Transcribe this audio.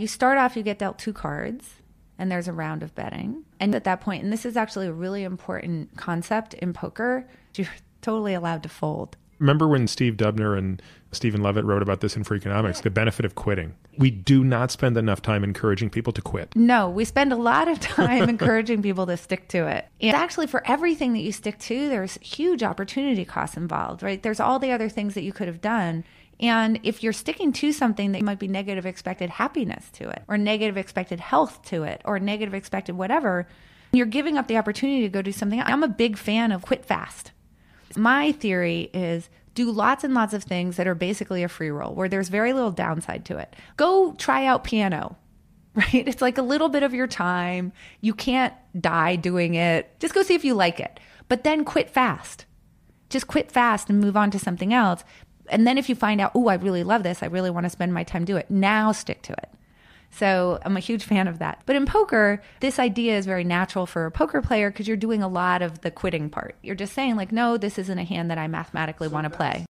You start off, you get dealt two cards, and there's a round of betting. And at that point, and this is actually a really important concept in poker, you're totally allowed to fold. Remember when Steve Dubner and Steven Levitt wrote about this in Freakonomics, the benefit of quitting. We do not spend enough time encouraging people to quit. No, we spend a lot of time encouraging people to stick to it. And actually, for everything that you stick to, there's huge opportunity costs involved, right? There's all the other things that you could have done. And if you're sticking to something that might be negative expected happiness to it, or negative expected health to it, or negative expected whatever, you're giving up the opportunity to go do something. I'm a big fan of quit fast. My theory is do lots and lots of things that are basically a free roll where there's very little downside to it. Go try out piano, right? It's like a little bit of your time. You can't die doing it. Just go see if you like it, but then quit fast. Just quit fast and move on to something else. And then if you find out, oh, I really love this, I really want to spend my time do it, now stick to it. So I'm a huge fan of that. But in poker, this idea is very natural for a poker player because you're doing a lot of the quitting part. You're just saying, like, no, this isn't a hand that I mathematically so want to play.